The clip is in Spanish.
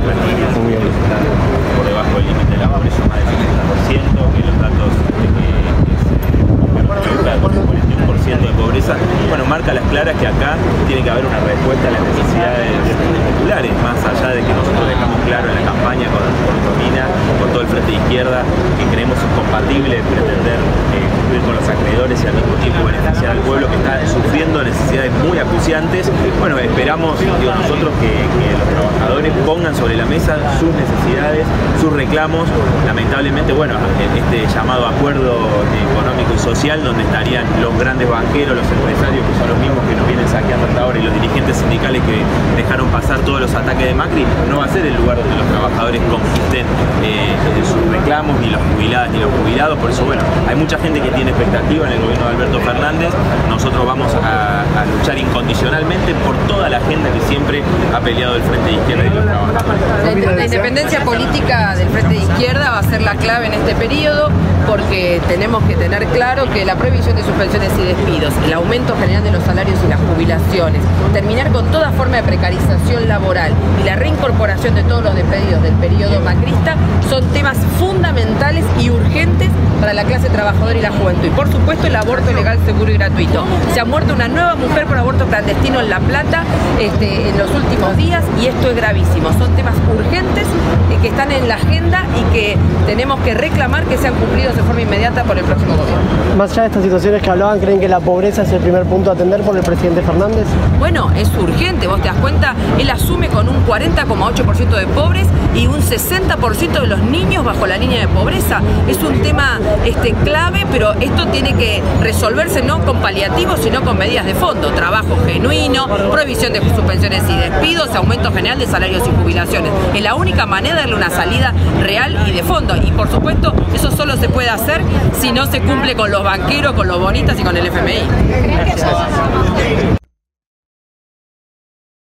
por debajo del límite de la abre, son más del 70%, que los datos de que, que se 41% de pobreza, bueno, marca las claras que acá tiene que haber una respuesta a las necesidades populares, más allá de que nosotros dejamos claro en la campaña con, con Romina, con todo el frente de izquierda, que creemos es compatible pretender eh, cumplir con los acreedores y al mismo tiempo bueno, esperamos, nosotros que, los trabajadores pongan sobre la mesa sus necesidades, sus reclamos. Lamentablemente, bueno, este llamado acuerdo económico y social, donde estarían los grandes banqueros, los empresarios, que son los mismos que nos vienen saqueando hasta ahora, y los dirigentes sindicales que dejaron pasar todos los ataques de Macri, no va a ser el lugar donde los trabajadores conquisten eh, sus reclamos, ni los jubilados ni los jubilados. Por eso, bueno, hay mucha gente que tiene expectativa en el gobierno de Alberto Fernández. Nosotros vamos a, a luchar incondicionalmente por toda la agenda que siempre ha peleado el Frente de Izquierda y los trabajadores. La independencia política del Frente de Izquierda va a ser la clave en este periodo porque tenemos que tener claro que la prohibición de suspensiones y despidos, el aumento general de los salarios y las jubilaciones, terminar con toda forma de precarización laboral y la reincorporación de todos los despedidos del periodo macrista son temas fundamentales y urgentes para la clase trabajadora y la juventud. Y por supuesto el aborto legal, seguro y gratuito. Se ha muerto una nueva mujer por aborto clandestino en La Plata este, en los últimos días y esto es gravísimo. Son temas urgentes eh, que están en la agenda y que tenemos que reclamar que sean cumplidos de forma inmediata por el próximo gobierno. Más allá de estas situaciones que hablaban, ¿creen que la pobreza es el primer punto a atender por el presidente Fernández? Bueno, es urgente, vos te das cuenta, él asume con un 40,8% de pobres y un 60% de los niños bajo la línea de pobreza. Es un tema este, clave, pero esto tiene que resolverse no con paliativos, sino con medidas de fondo. Trabajo genuino, prohibición de suspensiones y despidos, aumento general de salarios y jubilaciones. Es la única manera de darle una salida real y de fondo. Y por supuesto, eso solo se puede hacer si no se cumple con los banqueros, con los bonitas y con el FMI.